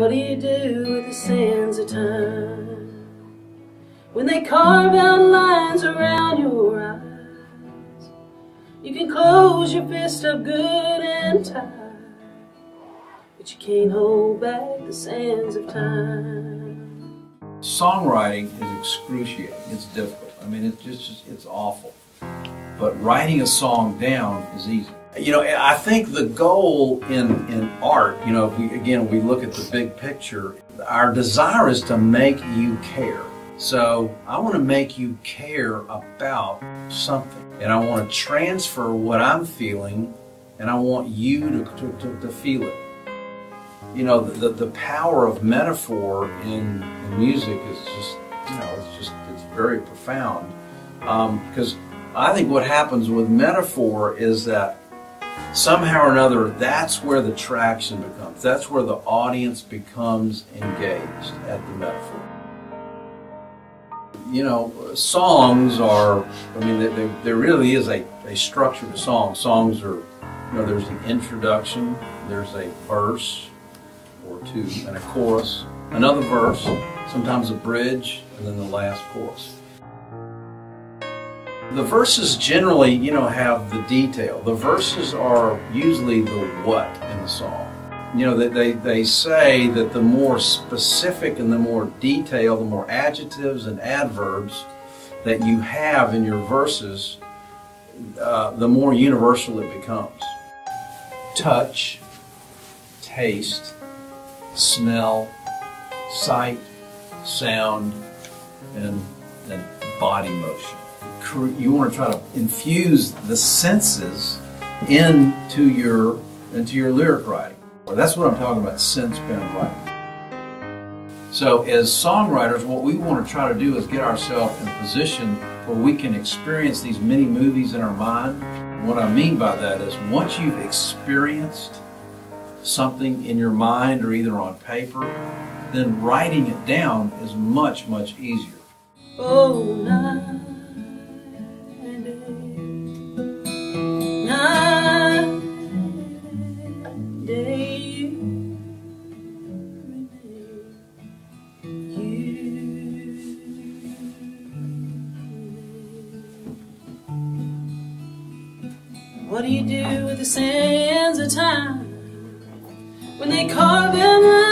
What do you do with the sands of time? When they carve out lines around your eyes, you can close your fist up good and tight, but you can't hold back the sands of time. Songwriting is excruciating. It's difficult. I mean, it's just, it's awful. But writing a song down is easy. You know, I think the goal in, in art, you know, we, again, we look at the big picture, our desire is to make you care. So I want to make you care about something. And I want to transfer what I'm feeling, and I want you to, to, to, to feel it. You know, the, the power of metaphor in, in music is just, you know, it's just, it's very profound. Because um, I think what happens with metaphor is that somehow or another, that's where the traction becomes. That's where the audience becomes engaged at the metaphor. You know, songs are, I mean, they, they, there really is a, a structure to songs. Songs are, you know, there's an introduction, there's a verse or two, and a chorus, another verse, sometimes a bridge, and then the last chorus. The verses generally, you know, have the detail. The verses are usually the what in the song. You know, they, they, say that the more specific and the more detail, the more adjectives and adverbs that you have in your verses, uh, the more universal it becomes. Touch, taste, smell, sight, sound, and, and body motion you want to try to infuse the senses into your into your lyric writing. That's what I'm talking about, sense-bound writing. So as songwriters, what we want to try to do is get ourselves in a position where we can experience these mini movies in our mind. What I mean by that is once you've experienced something in your mind or either on paper, then writing it down is much, much easier. Oh, What do you do with the sands of time? When they carve them